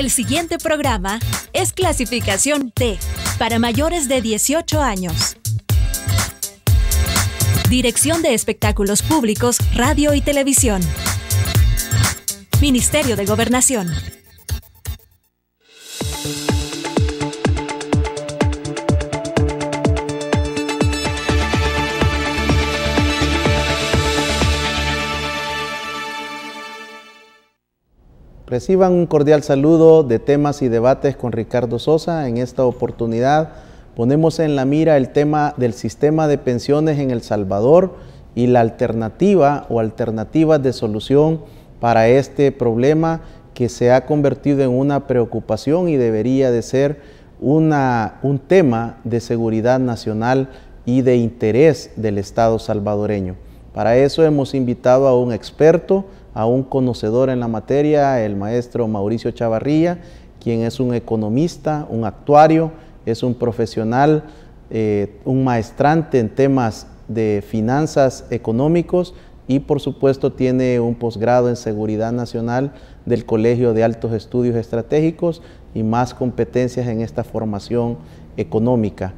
El siguiente programa es clasificación T para mayores de 18 años. Dirección de Espectáculos Públicos, Radio y Televisión. Ministerio de Gobernación. Reciban un cordial saludo de temas y debates con Ricardo Sosa. En esta oportunidad ponemos en la mira el tema del sistema de pensiones en El Salvador y la alternativa o alternativas de solución para este problema que se ha convertido en una preocupación y debería de ser una, un tema de seguridad nacional y de interés del Estado salvadoreño. Para eso hemos invitado a un experto, a un conocedor en la materia, el maestro Mauricio Chavarría, quien es un economista, un actuario, es un profesional, eh, un maestrante en temas de finanzas económicos y por supuesto tiene un posgrado en seguridad nacional del Colegio de Altos Estudios Estratégicos y más competencias en esta formación económica.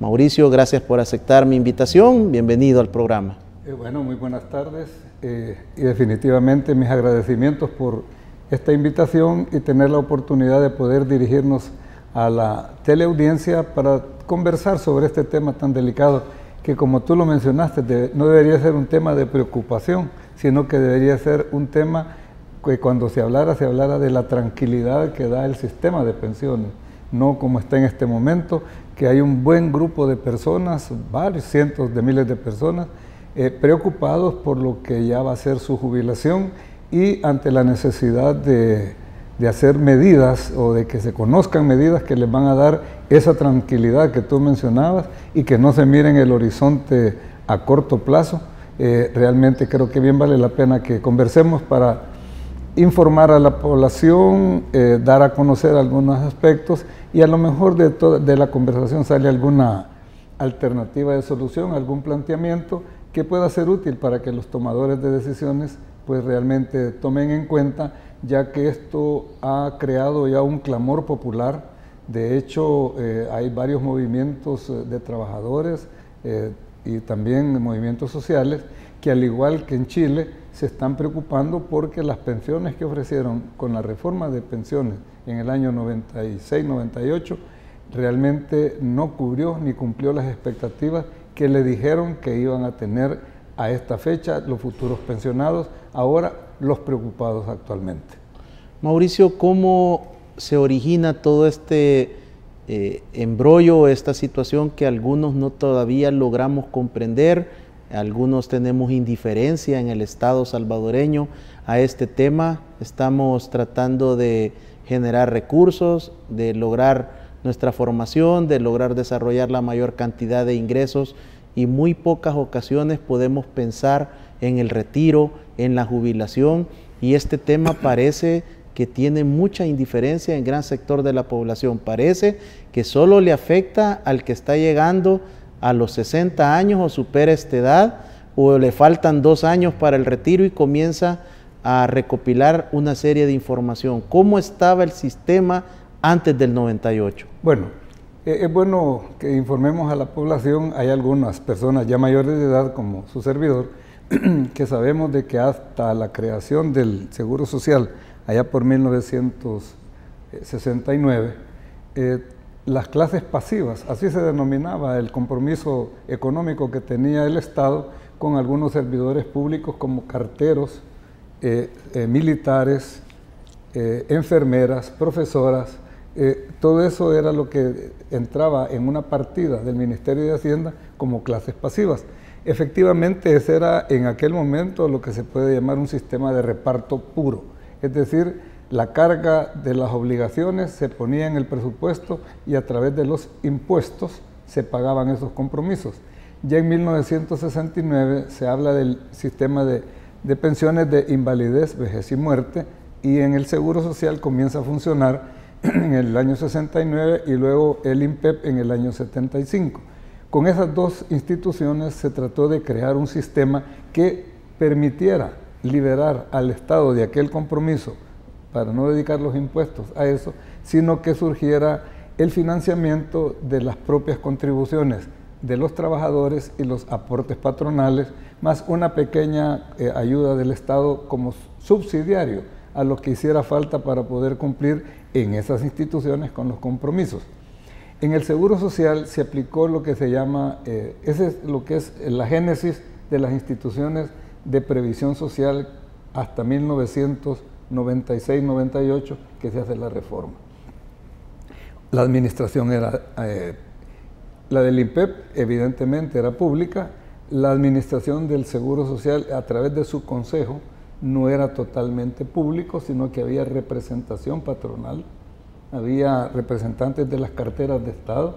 Mauricio, gracias por aceptar mi invitación. Bienvenido al programa. Eh, bueno, muy buenas tardes. Eh, y definitivamente mis agradecimientos por esta invitación y tener la oportunidad de poder dirigirnos a la teleaudiencia para conversar sobre este tema tan delicado que como tú lo mencionaste, no debería ser un tema de preocupación, sino que debería ser un tema que cuando se hablara, se hablara de la tranquilidad que da el sistema de pensiones, no como está en este momento, que hay un buen grupo de personas, varios cientos de miles de personas, eh, preocupados por lo que ya va a ser su jubilación y ante la necesidad de, hacer medidas o de que se conozcan medidas que les van a dar esa tranquilidad que tú mencionabas y que no se miren el horizonte a corto plazo. Eh, realmente creo que bien vale la pena que conversemos para informar a la población, eh, dar a conocer algunos aspectos y a lo mejor de, de la conversación sale alguna alternativa de solución, algún planteamiento que pueda ser útil para que los tomadores de decisiones pues realmente tomen en cuenta, ya que esto ha creado ya un clamor popular. De hecho, eh, hay varios movimientos eh, de trabajadores eh, y también movimientos sociales que al igual que en Chile se están preocupando porque las pensiones que ofrecieron con la reforma de pensiones en el año 96-98 realmente no cubrió ni cumplió las expectativas que le dijeron que iban a tener a esta fecha los futuros pensionados, ahora los preocupados actualmente. Mauricio, ¿cómo se origina todo este eh, embrollo, esta situación que algunos no todavía logramos comprender? Algunos tenemos indiferencia en el Estado salvadoreño a este tema. Estamos tratando de generar recursos, de lograr nuestra formación, de lograr desarrollar la mayor cantidad de ingresos y muy pocas ocasiones podemos pensar en el retiro, en la jubilación y este tema parece que tiene mucha indiferencia en gran sector de la población. Parece que solo le afecta al que está llegando a los 60 años o supera esta edad o le faltan dos años para el retiro y comienza a recopilar una serie de información. ¿Cómo estaba el sistema antes del 98? Bueno, eh, es bueno que informemos a la población, hay algunas personas ya mayores de edad como su servidor, que sabemos de que hasta la creación del Seguro Social, allá por 1969, eh, las clases pasivas, así se denominaba el compromiso económico que tenía el Estado con algunos servidores públicos como carteros, eh, militares, enfermeras, profesoras, eh, todo eso era lo que entraba en una partida del Ministerio de Hacienda como clases pasivas. Efectivamente, ese era en aquel momento lo que se puede llamar un sistema de reparto puro, es decir, la carga de las obligaciones se ponía en el presupuesto y a través de los impuestos se pagaban esos compromisos. Ya en 1969 se habla del sistema de, de pensiones de invalidez, vejez y muerte y en el Seguro Social comienza a funcionar en el año 69 y luego el INPEP en el año 75. Con esas dos instituciones se trató de crear un sistema que permitiera liberar al Estado de aquel compromiso para no dedicar los impuestos a eso, sino que surgiera el financiamiento de las propias contribuciones de los trabajadores y los aportes patronales, más una pequeña eh, ayuda del Estado como subsidiario a lo que hiciera falta para poder cumplir en esas instituciones con los compromisos. En el Seguro Social se aplicó lo que se llama, eh, ese es lo que es la génesis de las instituciones de previsión social hasta 1996-98 que se hace la reforma. La administración era, eh, la del INPEP evidentemente era pública, la administración del Seguro Social a través de su consejo no era totalmente público, sino que había representación patronal, había representantes de las carteras de Estado,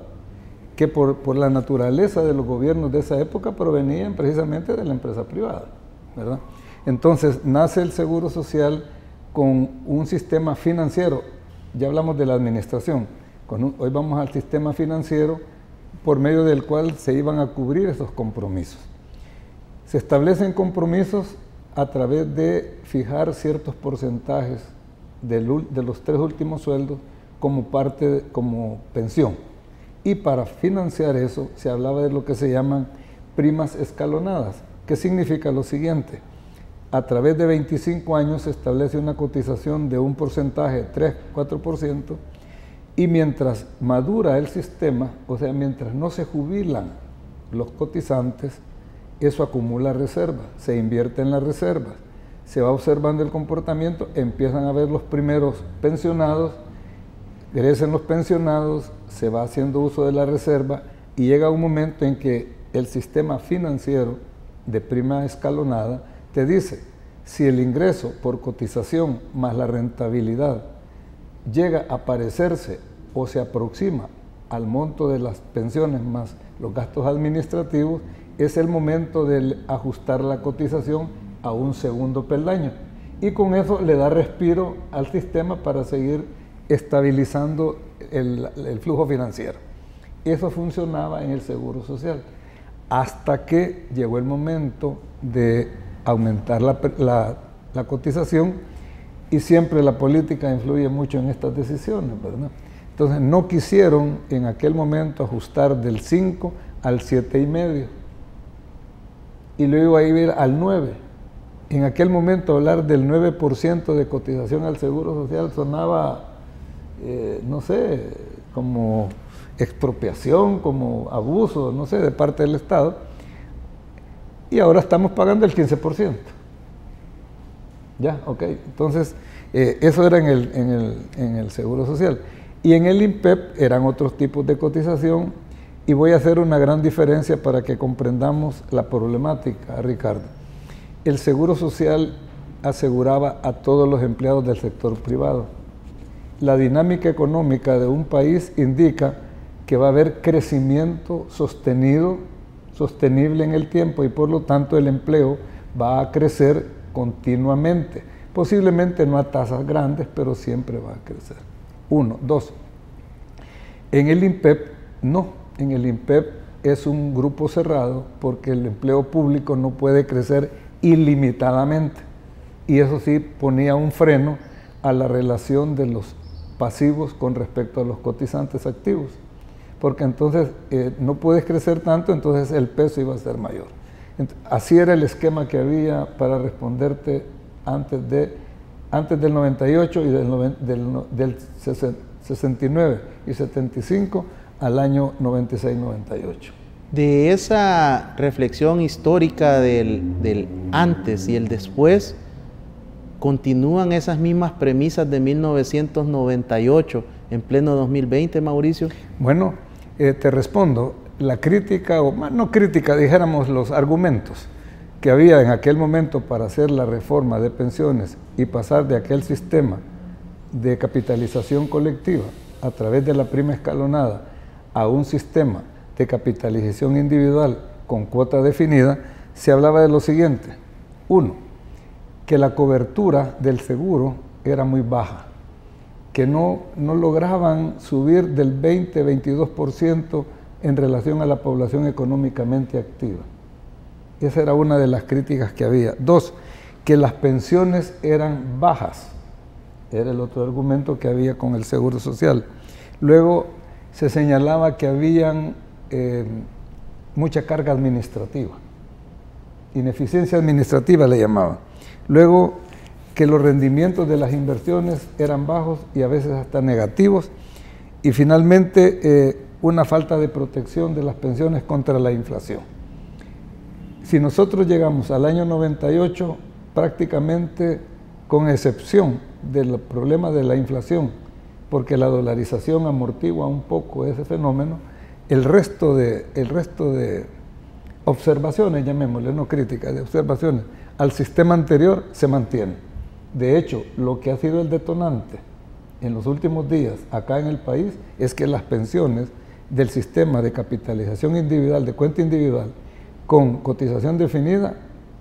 que por, por, la naturaleza de los gobiernos de esa época provenían precisamente de la empresa privada. ¿verdad? Entonces nace el Seguro Social con un sistema financiero, ya hablamos de la administración, hoy vamos al sistema financiero por medio del cual se iban a cubrir esos compromisos. Se establecen compromisos a través de fijar ciertos porcentajes de, los tres últimos sueldos como parte, como pensión. Y para financiar eso se hablaba de lo que se llaman primas escalonadas, que significa lo siguiente. A través de 25 años se establece una cotización de un porcentaje, 3-4%, y mientras madura el sistema, o sea, mientras no se jubilan los cotizantes, eso acumula reservas, se invierte en las reservas, se va observando el comportamiento, empiezan a ver los primeros pensionados, crecen los pensionados, se va haciendo uso de la reserva y llega un momento en que el sistema financiero de prima escalonada te dice, si el ingreso por cotización más la rentabilidad llega a parecerse o se aproxima al monto de las pensiones más los gastos administrativos, es el momento de ajustar la cotización a un segundo peldaño. Y con eso le da respiro al sistema para seguir estabilizando el, flujo financiero. Eso funcionaba en el Seguro Social, hasta que llegó el momento de aumentar la, la cotización y siempre la política influye mucho en estas decisiones, ¿verdad? Entonces no quisieron en aquel momento ajustar del 5 al 7 y luego a ir al 9. En aquel momento hablar del 9% de cotización al Seguro Social sonaba, eh, no sé, como expropiación, como abuso, no sé, de parte del Estado. Y ahora estamos pagando el 15%. Ya, ok. Entonces, eh, eso era en el, en, el, en el Seguro Social. Y en el INPEP eran otros tipos de cotización y voy a hacer una gran diferencia para que comprendamos la problemática, Ricardo. El Seguro Social aseguraba a todos los empleados del sector privado. La dinámica económica de un país indica que va a haber crecimiento sostenido, sostenible en el tiempo y por lo tanto el empleo va a crecer continuamente. Posiblemente no a tasas grandes, pero siempre va a crecer. Uno. Dos. En el INPEP, no. En el INPEP es un grupo cerrado porque el empleo público no puede crecer ilimitadamente. Y eso sí ponía un freno a la relación de los pasivos con respecto a los cotizantes activos. Porque entonces eh, no puedes crecer tanto, entonces el peso iba a ser mayor. Así era el esquema que había para responderte antes de antes del 98 y del, 69 y 75 al año 96-98. De esa reflexión histórica del, del, antes y el después, ¿continúan esas mismas premisas de 1998 en pleno 2020, Mauricio? Bueno, eh, te respondo, la crítica, o más no crítica, dijéramos los argumentos que había en aquel momento para hacer la reforma de pensiones y pasar de aquel sistema de capitalización colectiva a través de la prima escalonada a un sistema de capitalización individual con cuota definida, se hablaba de lo siguiente. Uno, que la cobertura del seguro era muy baja, que no, no lograban subir del 20-22% en relación a la población económicamente activa. Esa era una de las críticas que había. Dos, que las pensiones eran bajas. Era el otro argumento que había con el Seguro Social. Luego se señalaba que habían eh, mucha carga administrativa, ineficiencia administrativa le llamaban. Luego que los rendimientos de las inversiones eran bajos y a veces hasta negativos. Y finalmente eh, una falta de protección de las pensiones contra la inflación. Si nosotros llegamos al año 98, prácticamente con excepción del problema de la inflación, porque la dolarización amortigua un poco ese fenómeno, el resto de, el resto de observaciones, llamémosle, no críticas, de observaciones al sistema anterior se mantiene. De hecho, lo que ha sido el detonante en los últimos días acá en el país es que las pensiones del sistema de capitalización individual, de cuenta individual, con cotización definida,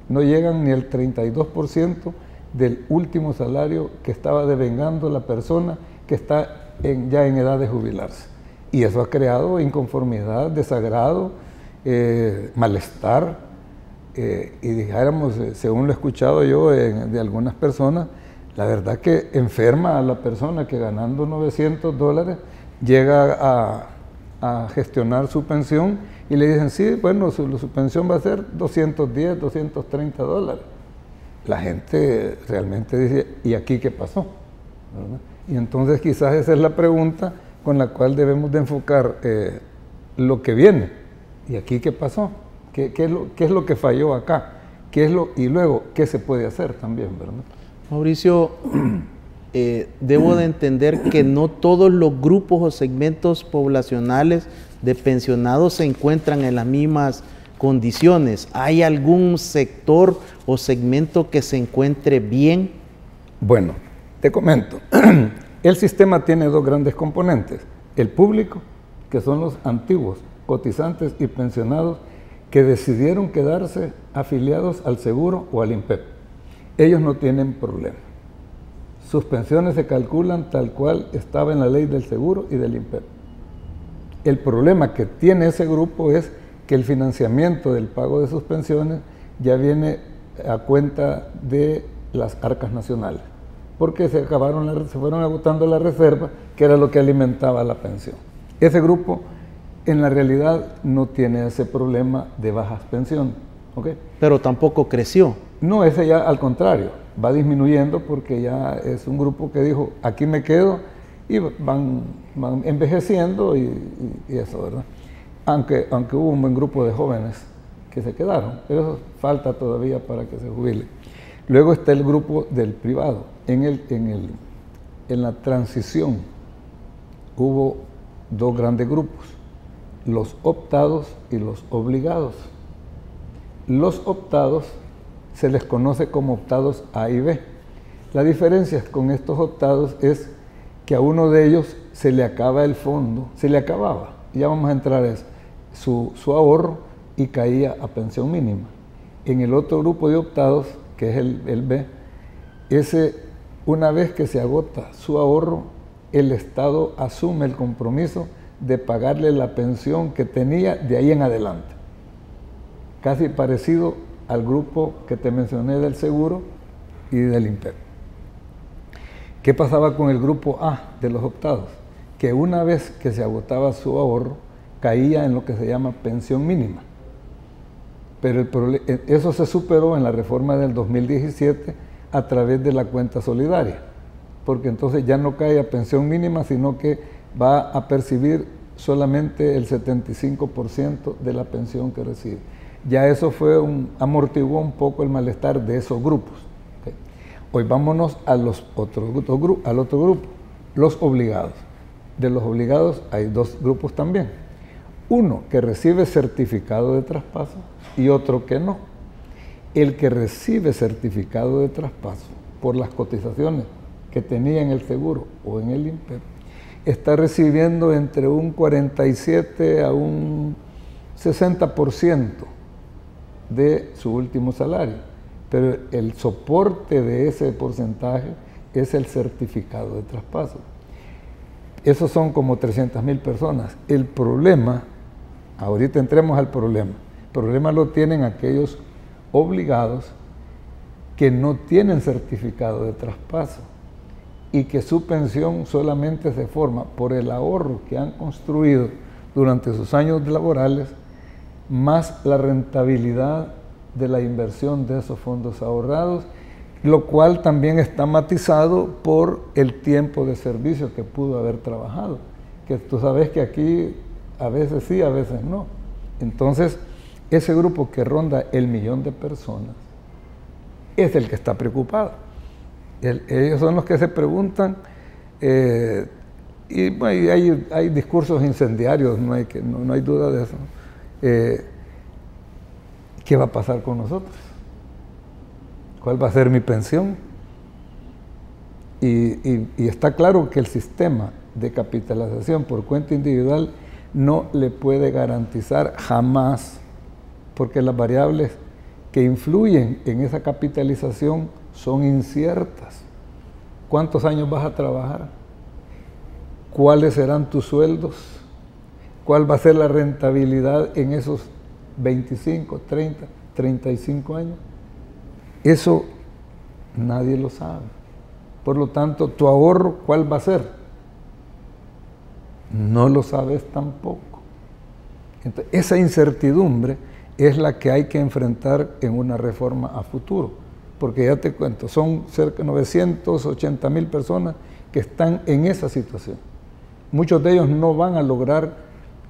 no llegan ni al 32% del último salario que estaba devengando la persona que está ya en edad de jubilarse. Y eso ha creado inconformidad, desagrado, eh, malestar. Eh, y dijéramos, eh, según lo he escuchado yo de algunas personas, la verdad que enferma a la persona que ganando 900 dólares llega a, gestionar su pensión y le dicen, sí, bueno, su, su, pensión va a ser 210, 230 dólares. La gente realmente dice, ¿y aquí qué pasó? Y entonces quizás esa es la pregunta con la cual debemos de enfocar eh, lo que viene. ¿Y aquí qué pasó? ¿Qué, es lo, ¿Qué, es lo, que falló acá? ¿Qué es lo, y luego, ¿qué se puede hacer también? ¿verdad? Mauricio, eh, debo de entender que no todos los grupos o segmentos poblacionales de pensionados se encuentran en las mismas condiciones. ¿Hay algún sector o segmento que se encuentre bien? Bueno, te comento. El sistema tiene dos grandes componentes. El público, que son los antiguos cotizantes y pensionados que decidieron quedarse afiliados al seguro o al INPEP. Ellos no tienen problema. Sus pensiones se calculan tal cual estaba en la ley del seguro y del INPEP. El problema que tiene ese grupo es que el financiamiento del pago de sus pensiones ya viene a cuenta de las arcas nacionales porque se, acabaron, se fueron agotando la reserva, que era lo que alimentaba la pensión. Ese grupo en la realidad no tiene ese problema de bajas pensiones. Pero tampoco creció. No, ese ya al contrario, va disminuyendo porque ya es un grupo que dijo, aquí me quedo y van, envejeciendo y, eso, ¿verdad? Aunque, aunque hubo un buen grupo de jóvenes que se quedaron, pero eso falta todavía para que se jubile. Luego está el grupo del privado. En, el, en, el, en la transición hubo dos grandes grupos, los optados y los obligados. Los optados se les conoce como optados A y B. La diferencia con estos optados es que a uno de ellos se le acaba el fondo, se le acababa, ya vamos a entrar a eso, su, su ahorro y caía a pensión mínima. En el otro grupo de optados que es el, B, ese, una vez que se agota su ahorro, el Estado asume el compromiso de pagarle la pensión que tenía de ahí en adelante. Casi parecido al grupo que te mencioné del seguro y del imperio. ¿Qué pasaba con el grupo A de los optados? Que una vez que se agotaba su ahorro, caía en lo que se llama pensión mínima. Pero e, eso se superó en la reforma del 2017 a través de la cuenta solidaria, porque entonces ya no cae a pensión mínima, sino que va a percibir solamente el 75% de la pensión que recibe. Ya eso fue un, amortiguó un poco el malestar de esos grupos. Hoy vámonos a los al otro grupo, los obligados. De los obligados hay dos grupos también. Uno que recibe certificado de traspaso y otro que no. El que recibe certificado de traspaso por las cotizaciones que tenía en el seguro o en el INPEP está recibiendo entre un 47 a un 60% de su último salario. Pero el soporte de ese porcentaje es el certificado de traspaso. Esos son como 300 mil personas. El problema, ahorita entremos al problema, problema lo tienen aquellos obligados que no tienen certificado de traspaso y que su pensión solamente se forma por el ahorro que han construido durante sus años laborales, más la rentabilidad de la inversión de esos fondos ahorrados, lo cual también está matizado por el tiempo de servicio que pudo haber trabajado, que tú sabes que aquí a veces sí, a veces no. Entonces, ese grupo que ronda el millón de personas es el que está preocupado. ellos son los que se preguntan, eh, y hay, discursos incendiarios, no hay, que, no, hay duda de eso. Eh, ¿Qué va a pasar con nosotros? ¿Cuál va a ser mi pensión? y está claro que el sistema de capitalización por cuenta individual no le puede garantizar jamás, porque las variables que influyen en esa capitalización son inciertas. ¿Cuántos años vas a trabajar? ¿Cuáles serán tus sueldos? ¿Cuál va a ser la rentabilidad en esos 25, 30, 35 años? Eso nadie lo sabe. Por lo tanto, tu ahorro, ¿cuál va a ser? No lo sabes tampoco. esa incertidumbre es la que hay que enfrentar en una reforma a futuro. Porque ya te cuento, son cerca de 980 mil personas que están en esa situación. Muchos de ellos no van a lograr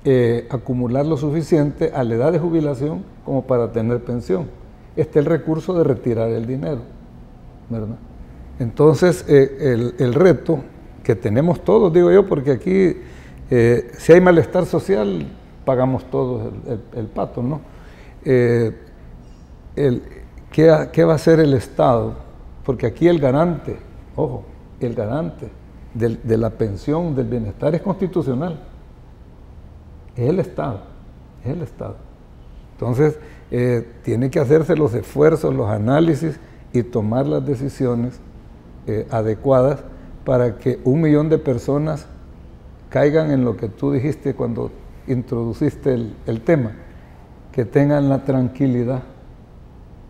eh, acumular lo suficiente a la edad de jubilación como para tener pensión. Este es el recurso de retirar el dinero. ¿verdad? Entonces, eh, el reto que tenemos todos, digo yo, porque aquí eh, si hay malestar social, pagamos todos el, pato, ¿no? Eh, ¿qué, va a hacer el Estado? Porque aquí el garante, ojo, el garante de la pensión, del bienestar es constitucional. Es el Estado, es el Estado. Entonces, eh, tiene que hacerse los esfuerzos, los análisis y tomar las decisiones adecuadas para que un millón de personas caigan en lo que tú dijiste cuando introduciste el, tema, que tengan la tranquilidad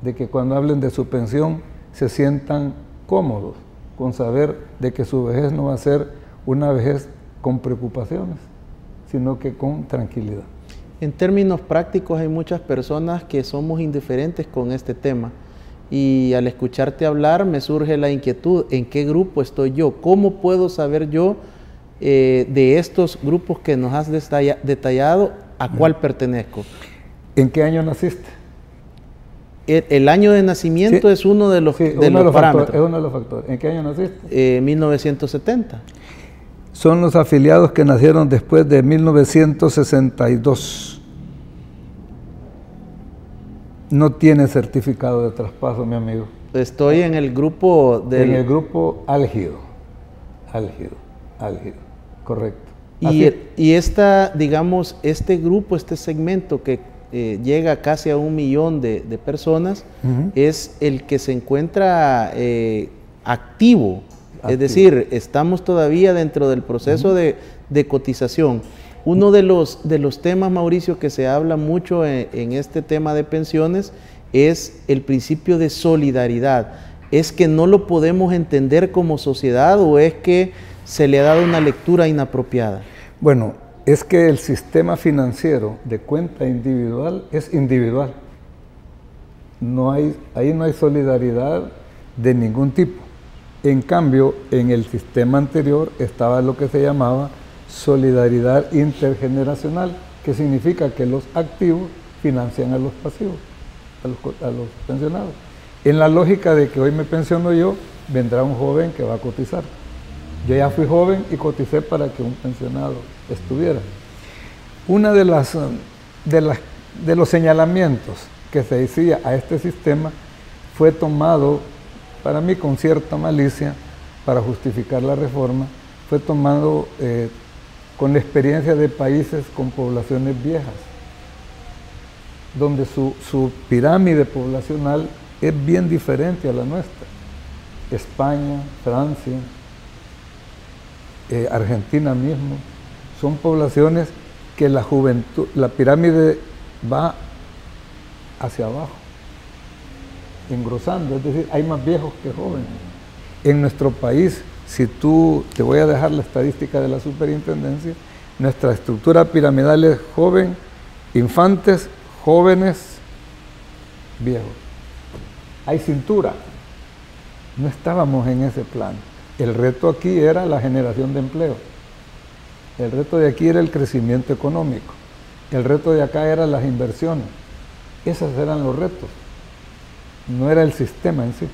de que cuando hablen de su pensión se sientan cómodos con saber de que su vejez no va a ser una vejez con preocupaciones, sino que con tranquilidad. En términos prácticos hay muchas personas que somos indiferentes con este tema y al escucharte hablar me surge la inquietud, ¿en qué grupo estoy yo? ¿Cómo puedo saber yo? Eh, de estos grupos que nos has detallado, ¿a cuál pertenezco? ¿En qué año naciste? El, año de nacimiento es uno de los, de los, parámetros. es uno de los factores. ¿En qué año naciste? Eh, 1970. Son los afiliados que nacieron después de 1962. No tiene certificado de traspaso, mi amigo. Estoy en el grupo del... En el grupo álgido. Álgido, álgido. Correcto. Y, esta, digamos, este grupo, este segmento que eh, llega casi a un millón de, personas, es el que se encuentra eh, activo. Es decir, estamos todavía dentro del proceso de, cotización. Uno de los, de los temas, Mauricio, que se habla mucho en, en este tema de pensiones es el principio de solidaridad. ¿Es que no lo podemos entender como sociedad o es que se le ha dado una lectura inapropiada? Bueno, es que el sistema financiero de cuenta individual es individual. Ahí no hay solidaridad de ningún tipo. En cambio, en el sistema anterior estaba lo que se llamaba solidaridad intergeneracional, que significa que los activos financian a los pasivos, a los, a los pensionados. En la lógica de que hoy me pensiono yo, vendrá un joven que va a cotizar. Yo ya fui joven y coticé para que un pensionado estuviera. Una de las, de las de los señalamientos que se decía a este sistema fue tomado para mí con cierta malicia para justificar la reforma, fue tomado eh, con la experiencia de países con poblaciones viejas, donde su, su pirámide poblacional es bien diferente a la nuestra. España, Francia, eh, Argentina mismo, son poblaciones que la juventud, la pirámide va hacia abajo, engrosando, es decir, hay más viejos que jóvenes. En nuestro país si tú, te voy a dejar la estadística de la superintendencia, nuestra estructura piramidal es joven, infantes, jóvenes, viejos. Hay cintura. No estábamos en ese plan. El reto aquí era la generación de empleo. El reto de aquí era el crecimiento económico. El reto de acá eran las inversiones. Esos eran los retos. No era el sistema en sí.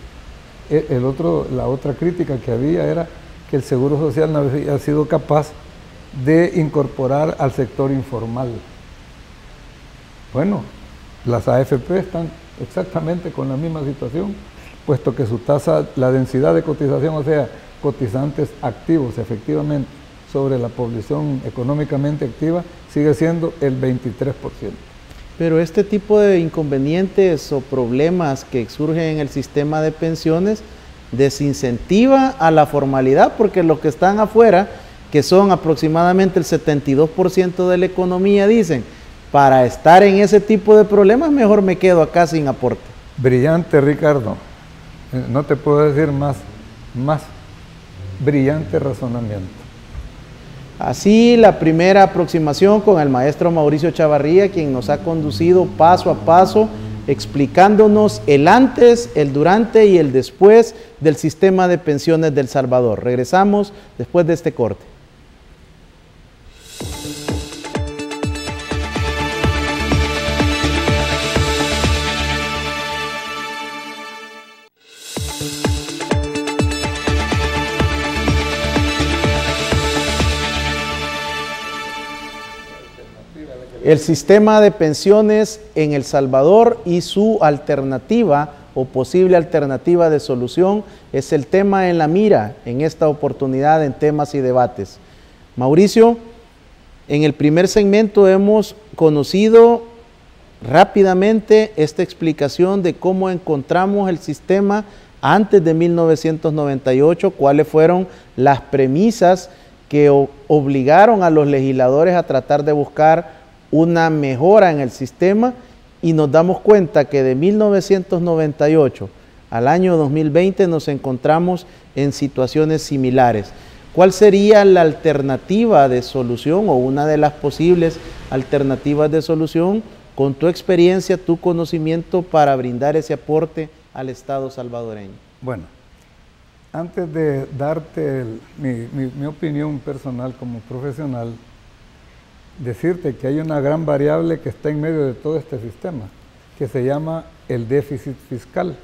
E, el otro, la otra crítica que había era que el Seguro Social no había sido capaz de incorporar al sector informal. Bueno, las AFP están exactamente con la misma situación, puesto que su tasa, la densidad de cotización, o sea, cotizantes activos efectivamente sobre la población económicamente activa, sigue siendo el 23%. Pero este tipo de inconvenientes o problemas que surgen en el sistema de pensiones desincentiva a la formalidad porque los que están afuera, que son aproximadamente el 72% de la economía, dicen, para estar en ese tipo de problemas mejor me quedo acá sin aporte. Brillante, Ricardo. Eh, no te puedo decir más, más brillante razonamiento. Así la primera aproximación con el maestro Mauricio Chavarría, quien nos ha conducido paso a paso, explicándonos el antes, el durante y el después del sistema de pensiones del Salvador. Regresamos después de este corte. El sistema de pensiones en El Salvador y su alternativa o posible alternativa de solución es el tema en la mira en esta oportunidad en temas y debates. Mauricio, en el primer segmento hemos conocido rápidamente esta explicación de cómo encontramos el sistema antes de 1998, cuáles fueron las premisas que obligaron a los legisladores a tratar de buscar una mejora en el sistema y nos damos cuenta que de 1998 al año 2020 nos encontramos en situaciones similares. ¿Cuál sería la alternativa de solución o una de las posibles alternativas de solución con tu experiencia, tu conocimiento para brindar ese aporte al Estado salvadoreño? Bueno, antes de darte mi, opinión personal como profesional, decirte que hay una gran variable que está en medio de todo este sistema, que se llama el déficit fiscal.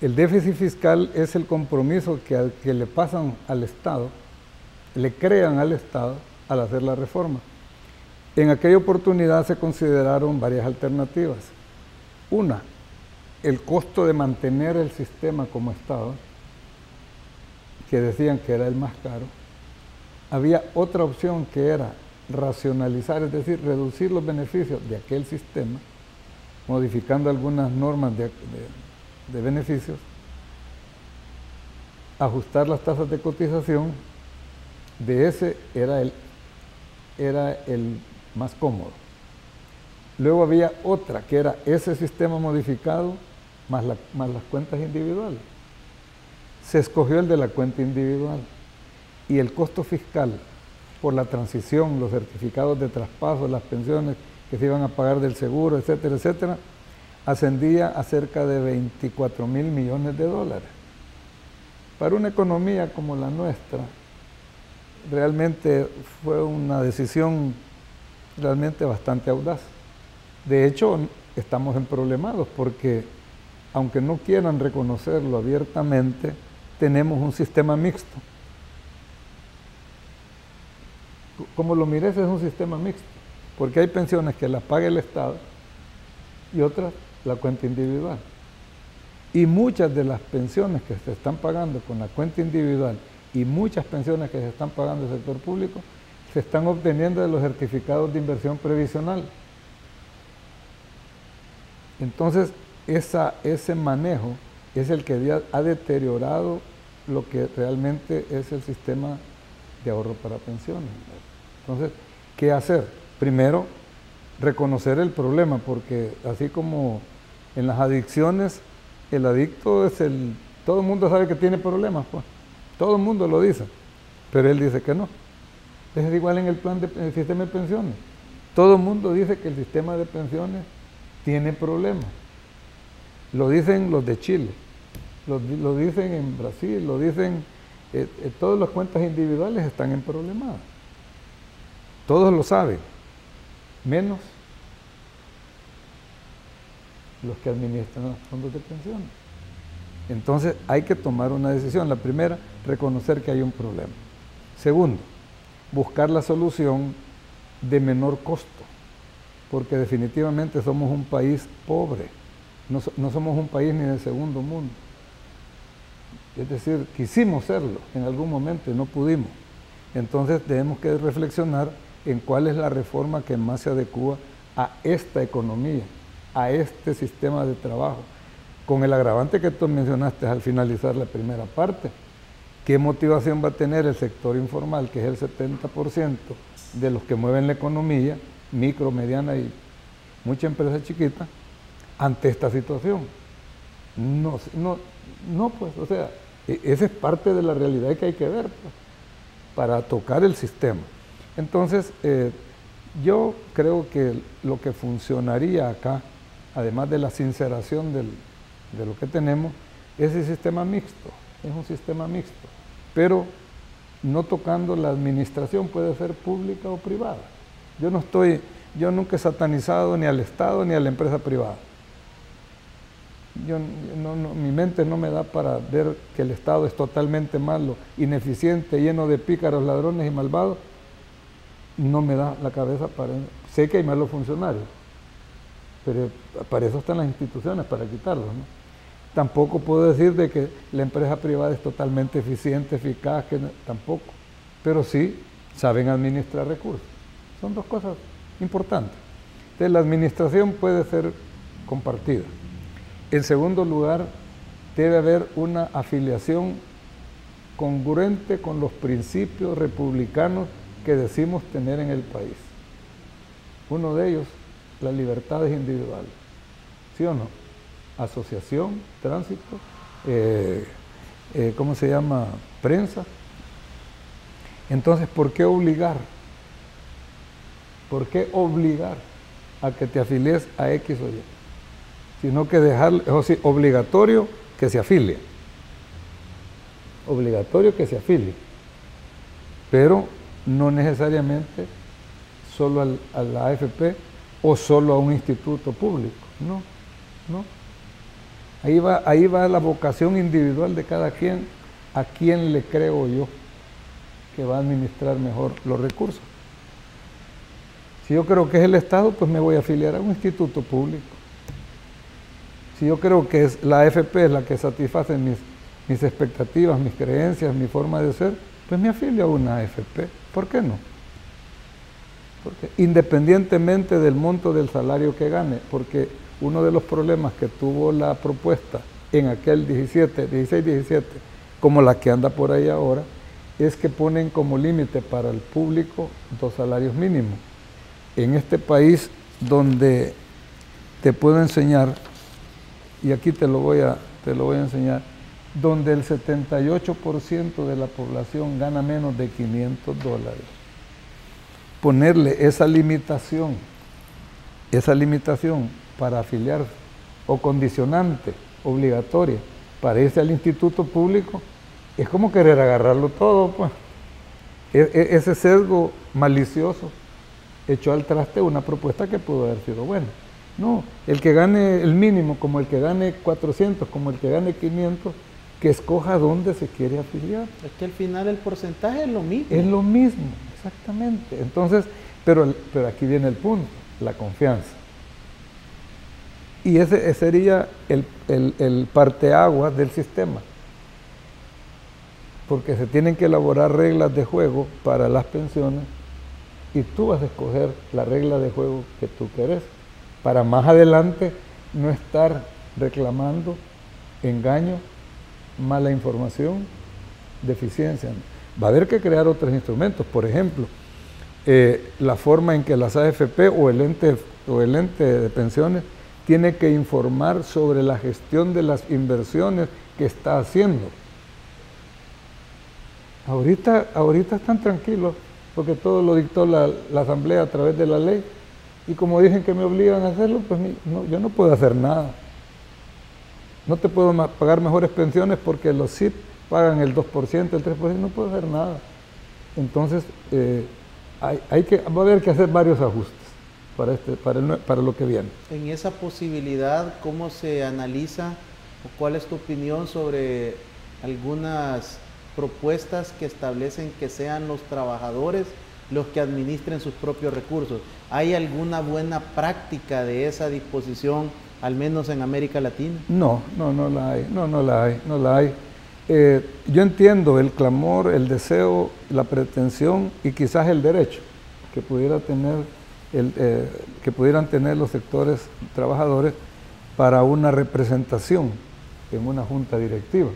El déficit fiscal es el compromiso que, le pasan al Estado, le crean al Estado al hacer la reforma. En aquella oportunidad se consideraron varias alternativas. Una, el costo de mantener el sistema como Estado, que decían que era el más caro. Había otra opción que era racionalizar, es decir, reducir los beneficios de aquel sistema, modificando algunas normas de, beneficios, ajustar las tasas de cotización, de ese era el, era el más cómodo. Luego había otra, que era ese sistema modificado más, más las cuentas individuales. Se escogió el de la cuenta individual y el costo fiscal por la transición, los certificados de traspaso, las pensiones que se iban a pagar del seguro, etcétera, etcétera, ascendía a cerca de 24 mil millones de dólares. Para una economía como la nuestra, realmente fue una decisión realmente bastante audaz. De hecho, estamos en problemados porque, aunque no quieran reconocerlo abiertamente, tenemos un sistema mixto como lo mires, es un sistema mixto, porque hay pensiones que las paga el Estado y otras la cuenta individual. Y muchas de las pensiones que se están pagando con la cuenta individual y muchas pensiones que se están pagando el sector público se están obteniendo de los certificados de inversión previsional. Entonces, ese manejo es el que ha deteriorado lo que realmente es el sistema de ahorro para pensiones. Entonces, ¿qué hacer? Primero, reconocer el problema, porque así como en las adicciones, el adicto es el... Todo el mundo sabe que tiene problemas, pues. Todo el mundo lo dice, pero él dice que no. Es igual en el plan del sistema de pensiones. Todo el mundo dice que el sistema de pensiones tiene problemas. Lo dicen los de Chile, lo, dicen en Brasil, lo dicen, eh, eh, todas las cuentas individuales están en problemas. Todos lo saben, menos los que administran los fondos de pensiones. Entonces hay que tomar una decisión. La primera, reconocer que hay un problema. Segundo, buscar la solución de menor costo, porque definitivamente somos un país pobre, no, somos un país ni de segundo mundo. Es decir, quisimos serlo en algún momento y no pudimos. Entonces tenemos que reflexionar en cuál es la reforma que más se adecua a esta economía, a este sistema de trabajo, con el agravante que tú mencionaste al finalizar la primera parte. ¿Qué motivación va a tener el sector informal, que es el 70% de los que mueven la economía, micro, mediana y mucha empresa chiquita, ante esta situación? No, no, no pues, o sea, e, esa es parte de la realidad que hay que ver pues, para tocar el sistema. Entonces, eh, yo creo que lo que funcionaría acá, además de la sinceración de lo que tenemos, es el sistema mixto, es un sistema mixto, pero no tocando la administración, puede ser pública o privada. Yo no estoy, yo nunca he satanizado ni al Estado ni a la empresa privada. Mi mente no me da para ver que el Estado es totalmente malo, ineficiente, lleno de pícaros, ladrones y malvados. No me da la cabeza para... Sé que hay malos funcionarios, pero para eso están las instituciones, para quitarlos. ¿no? Tampoco puedo decir de que la empresa privada es totalmente eficiente, eficaz, que tampoco. Pero sí saben administrar recursos. Son dos cosas importantes. Entonces, la administración puede ser compartida. En segundo lugar, debe haber una afiliación congruente con los principios republicanos que decimos tener en el país. Uno de ellos, las libertades individuales. ¿Sí o no? asociación, tránsito, eh, eh, ¿cómo se llama? Prensa. Entonces, ¿por qué obligar? ¿Por qué obligar a que te afilies a X o Y? Sino que dejar, o sea, obligatorio que se afilie. Obligatorio que se afilie. Pero no necesariamente solo al, a la AFP o solo a un instituto público. No, no. Ahí va, ahí va la vocación individual de cada quien, a quien le creo yo que va a administrar mejor los recursos. Si yo creo que es el Estado, pues me voy a afiliar a un instituto público. Si yo creo que es la AFP es la que satisface mis, mis expectativas, mis creencias, mi forma de ser, pues me afilio a una AFP. ¿Por qué no? Porque independientemente del monto del salario que gane, porque uno de los problemas que tuvo la propuesta en aquel 17, 16, 17, como la que anda por ahí ahora, es que ponen como límite para el público dos salarios mínimos. En este país donde te puedo enseñar, y aquí te lo voy a, te lo voy a enseñar, donde el 78% de la población gana menos de 500 dólares. Ponerle esa limitación, esa limitación para afiliarse o condicionante, obligatoria, para irse al instituto público, es como querer agarrarlo todo, pues. E, e, ese sesgo malicioso echó al traste una propuesta que pudo haber sido buena. No, el que gane el mínimo, como el que gane 400, como el que gane 500, que escoja dónde se quiere afiliar. Es que al final el porcentaje es lo mismo. Es lo mismo, exactamente. Entonces, pero, pero aquí viene el punto, la confianza. Y ese, sería el, el, parteaguas del sistema. Porque se tienen que elaborar reglas de juego para las pensiones y tú vas a escoger la regla de juego que tú querés. Para más adelante no estar reclamando engaño, mala información, deficiencia. Va a haber que crear otros instrumentos. Por ejemplo, eh, la forma en que las AFP o el ente, o el ente de pensiones tiene que informar sobre la gestión de las inversiones que está haciendo. Ahorita, ahorita están tranquilos porque todo lo dictó la, Asamblea a través de la ley. Y como dicen que me obligan a hacerlo, pues yo no puedo hacer nada. No te puedo pagar mejores pensiones porque los CIP pagan el 2%, el 3%, no puedo hacer nada. Entonces, eh, hay, que, va a haber que hacer varios ajustes para, este, para, para lo que viene. En esa posibilidad, ¿cómo se analiza o cuál es tu opinión sobre algunas propuestas que establecen que sean los trabajadores los que administren sus propios recursos? ¿Hay alguna buena práctica de esa disposición, al menos en América Latina? No, no, no la hay, no, no la hay, no la hay. Eh, yo entiendo el clamor, el deseo, la pretensión y quizás el derecho que pudiera tener eh, que pudieran tener los sectores trabajadores para una representación en una junta directiva,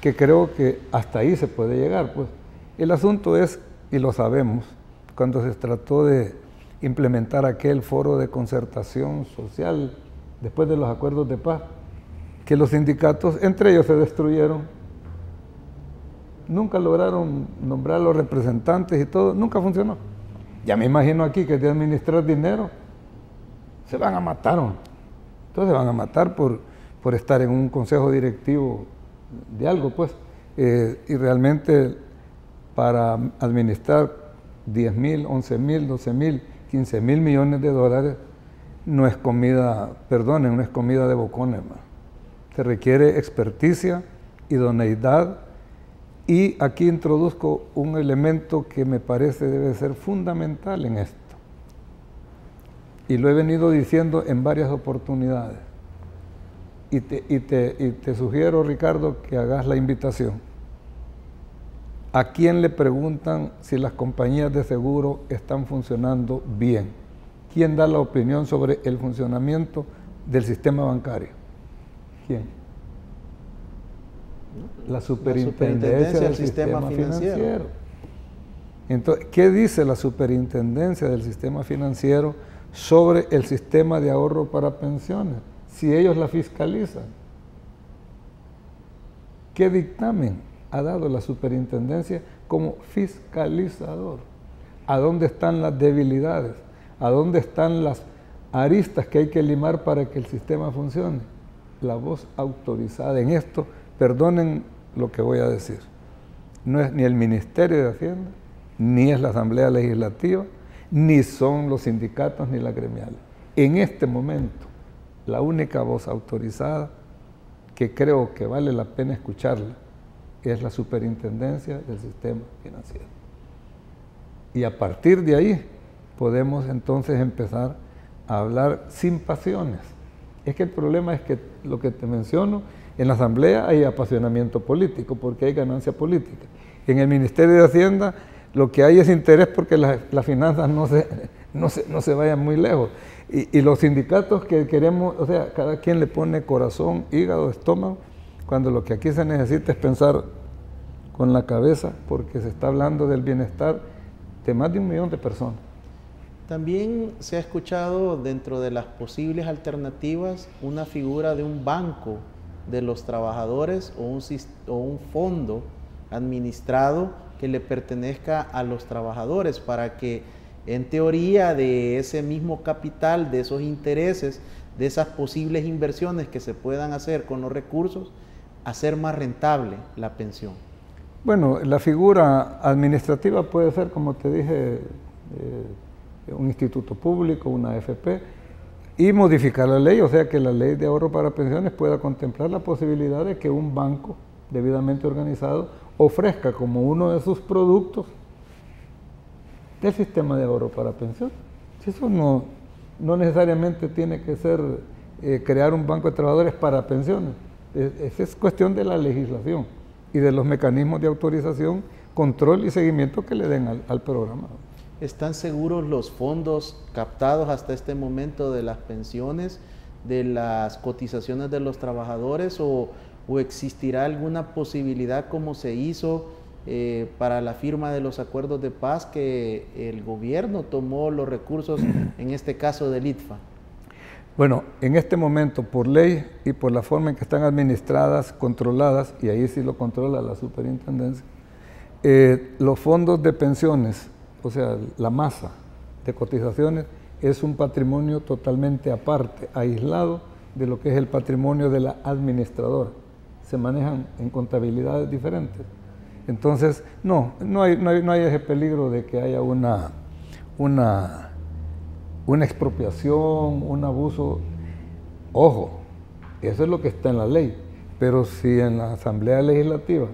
que creo que hasta ahí se puede llegar. Pues. El asunto es, y lo sabemos, cuando se trató de implementar aquel foro de concertación social después de los acuerdos de paz, que los sindicatos entre ellos se destruyeron nunca lograron nombrar los representantes y todo, nunca funcionó. Ya me imagino aquí que de administrar dinero se van a matar. Entonces se van a matar por, por estar en un consejo directivo de algo, pues. Eh, y realmente para administrar 10 mil, 11 mil, 12 mil, 15 mil millones de dólares no es comida, perdonen, no es comida de bocones. Se requiere experticia, idoneidad y aquí introduzco un elemento que me parece debe ser fundamental en esto. Y lo he venido diciendo en varias oportunidades. Y te, sugiero, Ricardo, que hagas la invitación. ¿A quién le preguntan si las compañías de seguro están funcionando bien? ¿Quién da la opinión sobre el funcionamiento del sistema bancario? ¿Quién? La superintendencia, del sistema, financiero. Entonces, ¿qué dice la superintendencia del sistema financiero sobre el sistema de ahorro para pensiones? Si ellos la fiscalizan. ¿Qué dictamen ha dado la superintendencia como fiscalizador? ¿A dónde están las debilidades? ¿A dónde están las aristas que hay que limar para que el sistema funcione? La voz autorizada en esto Perdonen lo que voy a decir. No es ni el Ministerio de Hacienda, ni es la Asamblea Legislativa, ni son los sindicatos ni la gremial. En este momento, la única voz autorizada que creo que vale la pena escucharla es la superintendencia del sistema financiero. Y a partir de ahí podemos entonces empezar a hablar sin pasiones. Es que el problema es que lo que te menciono en la Asamblea hay apasionamiento político porque hay ganancia política. En el Ministerio de Hacienda lo que hay es interés porque las, finanzas no se, no, se, vayan muy lejos. Y, los sindicatos que queremos, o sea, cada quien le pone corazón, hígado, estómago, cuando lo que aquí se necesita es pensar con la cabeza porque se está hablando del bienestar de más de un millón de personas. También se ha escuchado dentro de las posibles alternativas una figura de un banco de los trabajadores o un, fondo administrado que le pertenezca a los trabajadores para que en teoría de ese mismo capital, de esos intereses, de esas posibles inversiones que se puedan hacer con los recursos, hacer más rentable la pensión. Bueno, la figura administrativa puede ser, como te dije, eh, un instituto público, una AFP, y modificar la ley, o sea que la ley de ahorro para pensiones pueda contemplar la posibilidad de que un banco debidamente organizado ofrezca como uno de sus productos el sistema de ahorro para pensiones. Eso no, no necesariamente tiene que ser eh, crear un banco de trabajadores para pensiones. Esa es cuestión de la legislación y de los mecanismos de autorización, control y seguimiento que le den al, al programa. ¿Están seguros los fondos captados hasta este momento de las pensiones, de las cotizaciones de los trabajadores o, existirá alguna posibilidad como se hizo eh, para la firma de los acuerdos de paz que el gobierno tomó los recursos, en este caso del ITFA? Bueno, en este momento, por ley y por la forma en que están administradas, controladas, y ahí sí lo controla la superintendencia, Eh, los fondos de pensiones, o sea, la masa de cotizaciones, es un patrimonio totalmente aparte, aislado de lo que es el patrimonio de la administradora. Se manejan en contabilidades diferentes. Entonces, no, no hay, no hay, ese peligro de que haya una, una, una expropiación, un abuso. Ojo, eso es lo que está en la ley. Pero si en la Asamblea Legislativa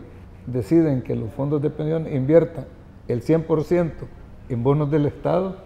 deciden que los fondos de pensión inviertan el 100% en bonos del Estado,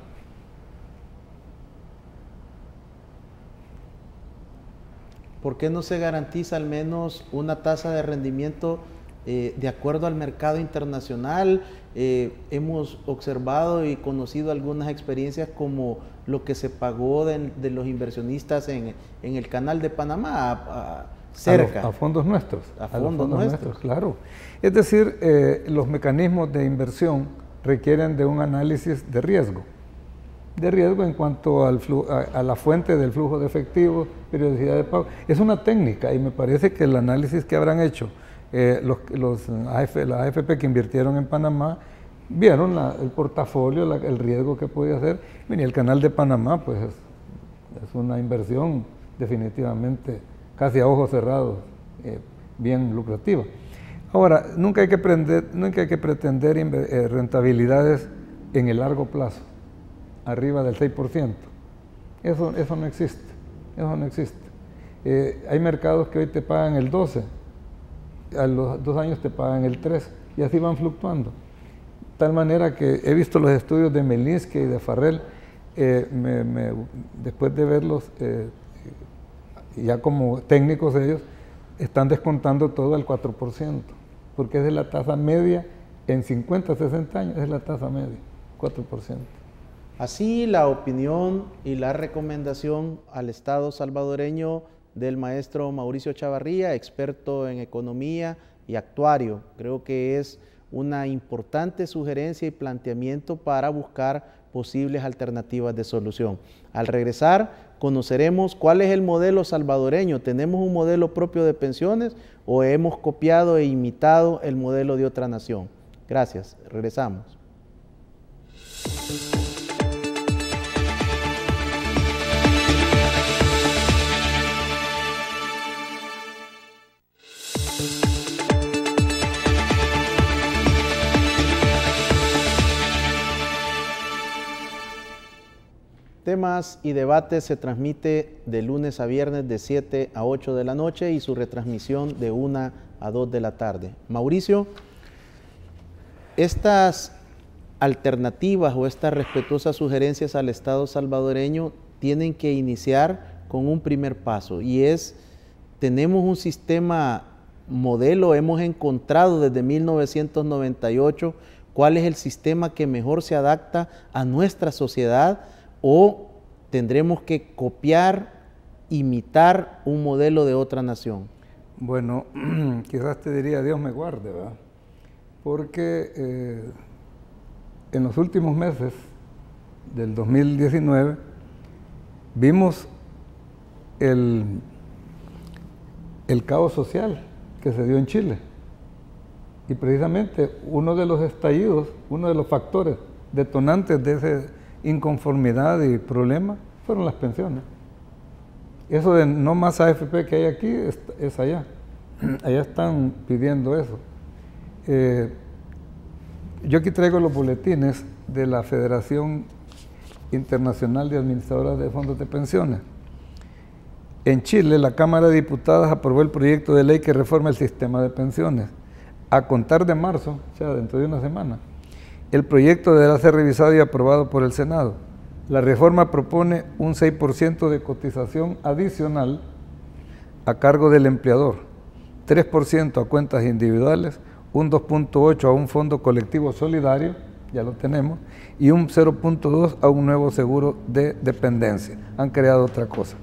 ¿por qué no se garantiza al menos una tasa de rendimiento eh, de acuerdo al mercado internacional? Eh, hemos observado y conocido algunas experiencias como lo que se pagó de, los inversionistas en, el canal de Panamá, cerca. A, fondos nuestros. A, fondos, nuestros. Claro. Es decir, eh, los mecanismos de inversión requieren de un análisis de riesgo de riesgo en cuanto al a, la fuente del flujo de efectivo, periodicidad de pago. Es una técnica y me parece que el análisis que habrán hecho eh, los, los la AFP que invirtieron en Panamá vieron el portafolio, el riesgo que podía hacer. Y el canal de Panamá, pues es, una inversión definitivamente casi a ojos cerrados, eh, bien lucrativa. Ahora, nunca hay que, pretender eh, rentabilidades en el largo plazo arriba del 6%. Eso, eso no existe, eso no existe. Eh, hay mercados que hoy te pagan el 12, a los dos años te pagan el 3 y así van fluctuando. Tal manera que he visto los estudios de Melinsky y de Farrell, después de verlos, ya como técnicos ellos, están descontando todo al 4%, porque es de la tasa media en 50, 60 años, es la tasa media, 4%. Así la opinión y la recomendación al Estado salvadoreño del maestro Mauricio Chavarría, experto en economía y actuario. Creo que es una importante sugerencia y planteamiento para buscar posibles alternativas de solución. Al regresar, conoceremos cuál es el modelo salvadoreño. ¿Tenemos un modelo propio de pensiones o hemos copiado e imitado el modelo de otra nación? Gracias. Regresamos. Temas y debates se transmite de lunes a viernes de 7 a 8 de la noche y su retransmisión de 1 a 2 de la tarde. Mauricio, estas alternativas o estas respetuosas sugerencias al Estado salvadoreño tienen que iniciar con un primer paso y es, tenemos un sistema modelo, hemos encontrado desde 1998 cuál es el sistema que mejor se adapta a nuestra sociedad o tendremos que copiar, imitar un modelo de otra nación? Bueno, quizás te diría Dios me guarde, ¿verdad? Porque eh, en los últimos meses del 2019 vimos el, el caos social que se dio en Chile. Y precisamente uno de los estallidos, uno de los factores detonantes de ese inconformidad y problema fueron las pensiones. Eso de no más AFP que hay aquí es, allá. Allá están pidiendo eso. Eh, yo aquí traigo los boletines de la Federación Internacional de Administradoras de Fondos de Pensiones. En Chile, la Cámara de Diputados aprobó el proyecto de ley que reforma el sistema de pensiones. A contar de marzo, o sea, dentro de una semana, el proyecto deberá ser revisado y aprobado por el Senado. La reforma propone un 6% de cotización adicional a cargo del empleador, 3% a cuentas individuales, un 2.8 a un fondo colectivo solidario, ya lo tenemos, y un 0.2 a un nuevo seguro de dependencia. Han creado otra cosa.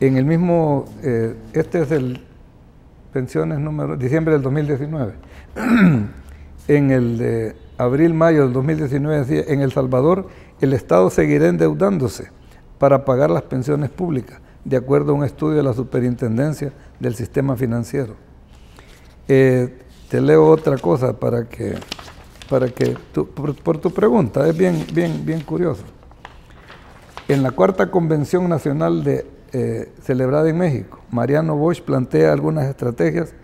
En el mismo, eh, este es el pensiones número, diciembre del 2019. en el de abril-mayo del 2019 decía, en El Salvador el Estado seguirá endeudándose para pagar las pensiones públicas, de acuerdo a un estudio de la Superintendencia del Sistema Financiero. Eh, te leo otra cosa para que, para que por, tu pregunta, es bien, bien, bien curioso. En la cuarta convención nacional eh, celebrada en México, Mariano Bosch plantea algunas estrategias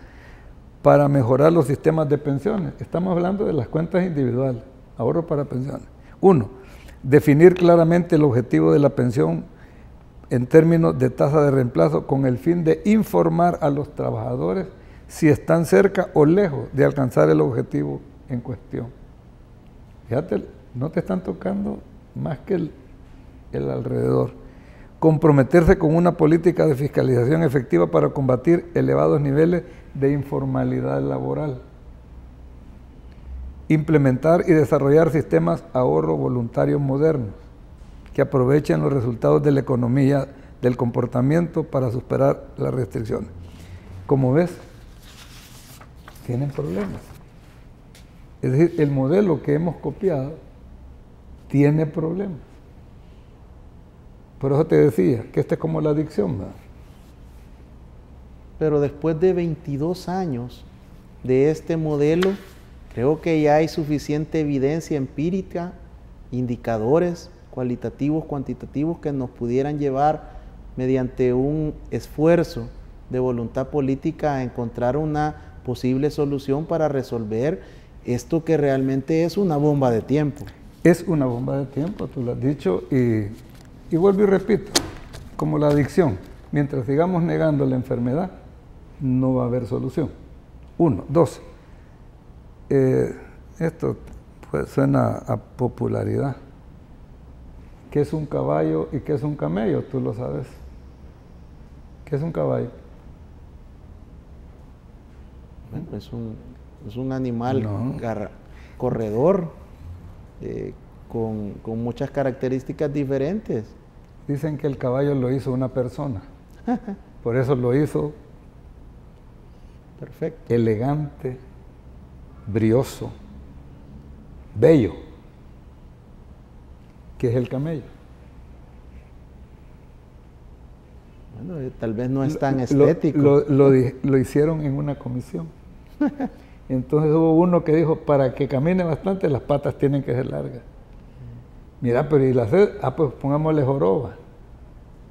para mejorar los sistemas de pensiones. Estamos hablando de las cuentas individuales, ahorro para pensiones. Uno, definir claramente el objetivo de la pensión en términos de tasa de reemplazo con el fin de informar a los trabajadores si están cerca o lejos de alcanzar el objetivo en cuestión. Fíjate, no te están tocando más que el, el alrededor. Comprometerse con una política de fiscalización efectiva para combatir elevados niveles de informalidad laboral. Implementar y desarrollar sistemas ahorro voluntarios modernos que aprovechen los resultados de la economía, del comportamiento para superar las restricciones. Como ves, tienen problemas. Es decir, el modelo que hemos copiado tiene problemas. Por eso te decía que esta es como la adicción. Pero después de 22 años de este modelo, creo que ya hay suficiente evidencia empírica, indicadores cualitativos, cuantitativos que nos pudieran llevar mediante un esfuerzo de voluntad política a encontrar una posible solución para resolver esto que realmente es una bomba de tiempo. Es una bomba de tiempo, tú lo has dicho, y, y vuelvo y repito, como la adicción, mientras sigamos negando la enfermedad, no va a haber solución. Uno. Dos. Eh, esto pues, suena a popularidad. ¿Qué es un caballo y qué es un camello? Tú lo sabes. ¿Qué es un caballo? es, un, animal corredor eh, con, muchas características diferentes. Dicen que el caballo lo hizo una persona. Por eso lo hizo Perfecto. elegante, brioso, bello que es el camello. Bueno, eh, tal vez no es tan estético. Lo, hicieron en una comisión. Entonces hubo uno que dijo, para que camine bastante, las patas tienen que ser largas. Mira, pero y la sed, ah, pues pongámosle joroba.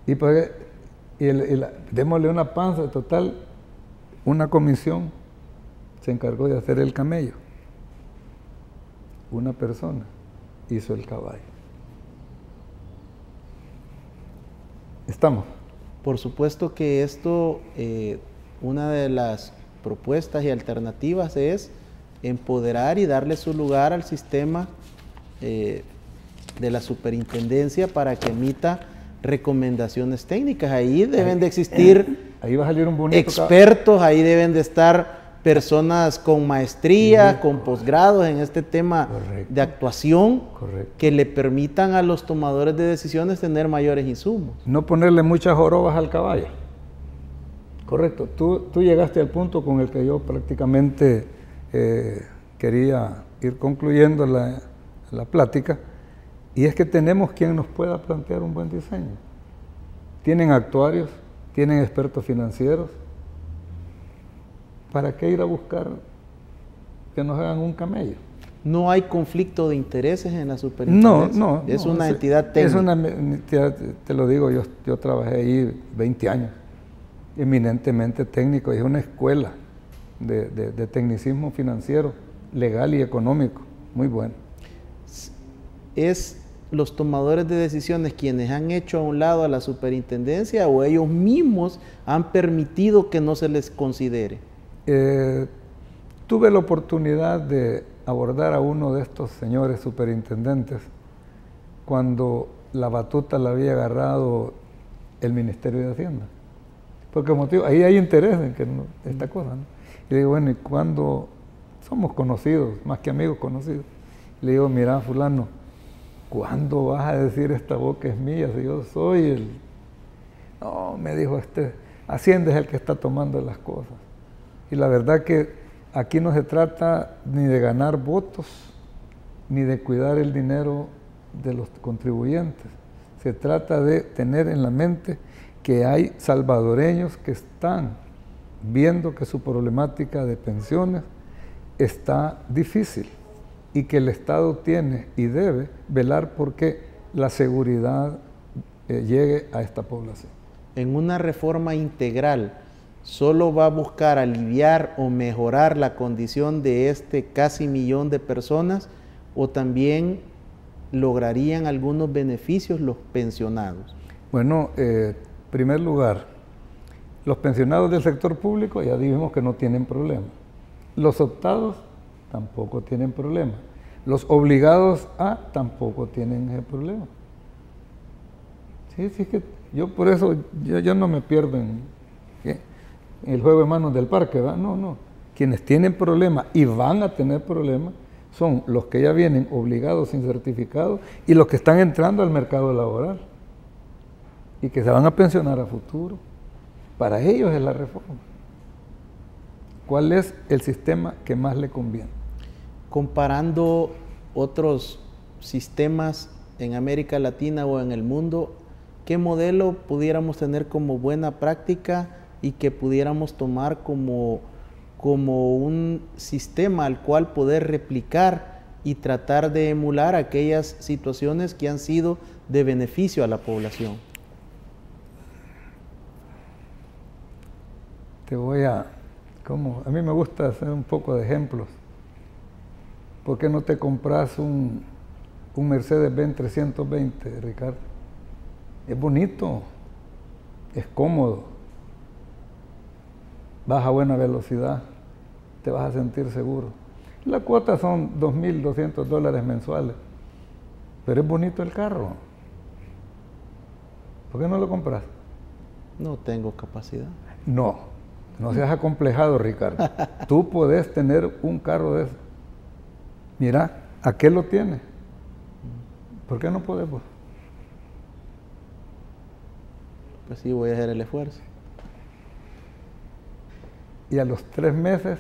Y, pues, y, démosle una panza, total, una comisión se encargó de hacer el camello. Una persona hizo el caballo. Estamos. Por supuesto que esto, eh, una de las propuestas y alternativas es empoderar y darle su lugar al sistema eh, de la superintendencia para que emita recomendaciones técnicas. Ahí deben de existir ahí va a salir un expertos, ahí deben de estar personas con maestría, con posgrados en este tema de actuación que le permitan a los tomadores de decisiones tener mayores insumos. No ponerle muchas jorobas al caballo. Correcto. Tú, tú llegaste al punto con el que yo prácticamente eh, quería ir concluyendo la, la plática, y es que tenemos quien nos pueda plantear un buen diseño. Tienen actuarios, tienen expertos financieros, ¿para qué ir a buscar que nos hagan un camello? No hay conflicto de intereses en la superintendencia. No, no. Es una entidad técnica. Es una entidad, te lo digo, yo, yo trabajé ahí 20 años, eminentemente técnico, es una escuela de, de tecnicismo financiero, legal y económico, muy bueno. Es los tomadores de decisiones quienes han hecho a un lado a la superintendencia o ellos mismos han permitido que no se les considere. Eh, tuve la oportunidad de abordar a uno de estos señores superintendentes cuando la batuta la había agarrado el Ministerio de Hacienda. Porque motivo, ahí hay interés en que esta cosa. Y digo, bueno, ¿y cuando somos conocidos, más que amigos conocidos? Le digo, mira, fulano, ¿cuándo vas a decir esta boca es mía si yo soy el... No, me dijo este, Hacienda es el que está tomando las cosas. Y la verdad que aquí no se trata ni de ganar votos, ni de cuidar el dinero de los contribuyentes. Se trata de tener en la mente que hay salvadoreños que están viendo que su problemática de pensiones está difícil y que el Estado tiene y debe velar porque la seguridad eh, llegue a esta población. En una reforma integral, ¿solo va a buscar aliviar o mejorar la condición de este casi millón de personas o también lograrían algunos beneficios los pensionados? Bueno, eh, en primer lugar, los pensionados del sector público ya dijimos que no tienen problema. Los optados tampoco tienen problema. Los obligados a tampoco tienen ese problema. Sí, sí, que yo por eso yo, no me pierdo en, el juego de manos del parque, ¿verdad? No, no. Quienes tienen problemas y van a tener problemas son los que ya vienen obligados sin certificado y los que están entrando al mercado laboral y que se van a pensionar a futuro. Para ellos es la reforma. ¿Cuál es el sistema que más le conviene? Comparando otros sistemas en América Latina o en el mundo, ¿qué modelo pudiéramos tener como buena práctica y que pudiéramos tomar como, como un sistema al cual poder replicar y tratar de emular aquellas situaciones que han sido de beneficio a la población? Te voy a, como a mí me gusta hacer un poco de ejemplos. ¿Por qué no te compras un, un Mercedes-Benz 320, Ricardo? Es bonito, es cómodo, vas a buena velocidad, te vas a sentir seguro. La cuota son 2.200 dólares mensuales, pero es bonito el carro. ¿Por qué no lo compras? No tengo capacidad. No, no seas acomplejado, Ricardo. Tú puedes tener un carro de eso. Mira, ¿a qué lo tiene? ¿Por qué no podemos? Pues sí, voy a hacer el esfuerzo. Y a los tres meses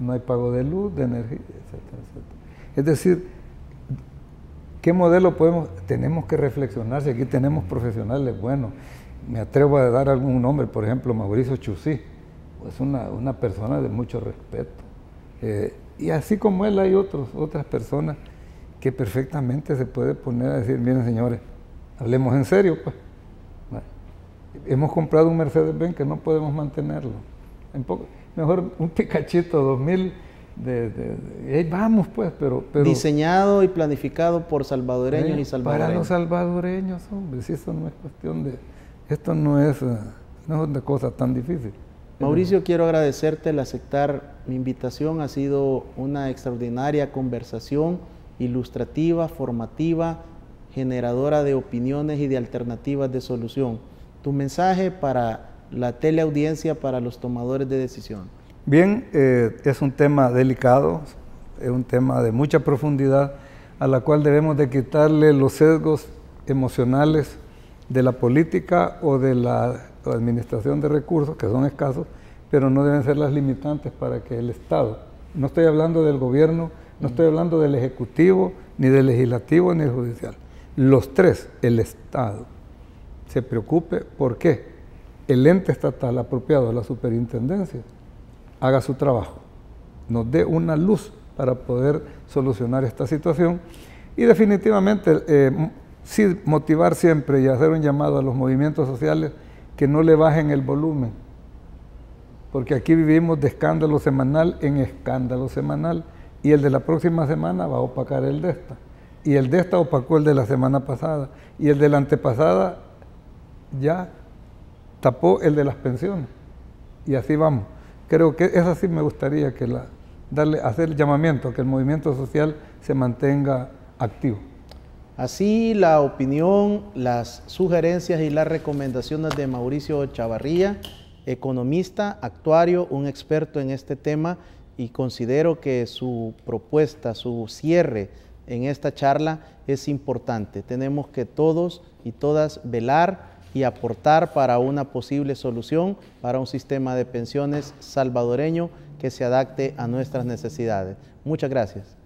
no hay pago de luz, de energía, etcétera, etcétera. Es decir, ¿qué modelo podemos? Tenemos que reflexionar si aquí tenemos profesionales buenos me atrevo a dar algún nombre, por ejemplo, Mauricio Chusí, es pues una, persona de mucho respeto. Eh, y así como él hay otros, otras personas que perfectamente se puede poner a decir, miren señores, hablemos en serio, pues. hemos comprado un Mercedes-Benz que no podemos mantenerlo. mejor un Picachito 2000 de, de, vamos pues, pero, Diseñado y planificado por salvadoreños y salvadoreños. Para los salvadoreños, hombre, si eso no es cuestión de esto no es, eh, no es una cosa tan difícil. Mauricio, quiero agradecerte el aceptar mi invitación. Ha sido una extraordinaria conversación ilustrativa, formativa, generadora de opiniones y de alternativas de solución. Tu mensaje para la teleaudiencia, para los tomadores de decisión. Bien, eh, es un tema delicado, es un tema de mucha profundidad a la cual debemos de quitarle los sesgos emocionales, de la política o de la administración de recursos, que son escasos, pero no deben ser las limitantes para que el Estado, no estoy hablando del gobierno, no estoy hablando del Ejecutivo, ni del Legislativo, ni del Judicial, los tres, el Estado, se preocupe por qué el ente estatal apropiado, la superintendencia, haga su trabajo, nos dé una luz para poder solucionar esta situación. Y definitivamente eh, sí motivar siempre y hacer un llamado a los movimientos sociales que no le bajen el volumen, porque aquí vivimos de escándalo semanal en escándalo semanal y el de la próxima semana va a opacar el de esta. Y el de esta opacó el de la semana pasada y el de la antepasada ya tapó el de las pensiones. Y así vamos. Creo que es así me gustaría que la, darle, hacer el llamamiento a que el movimiento social se mantenga activo. Así la opinión, las sugerencias y las recomendaciones de Mauricio Chavarría, economista, actuario, un experto en este tema y considero que su propuesta, su cierre en esta charla es importante. Tenemos que todos y todas velar y aportar para una posible solución para un sistema de pensiones salvadoreño que se adapte a nuestras necesidades. Muchas gracias.